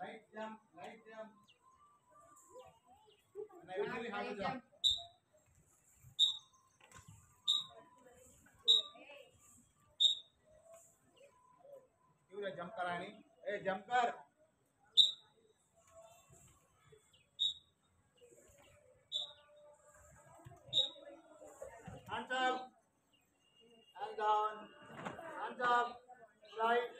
Right jump, right jump. And I usually have to jump. क्यों रे jump करानी ए जंप कर hands up and down hands up right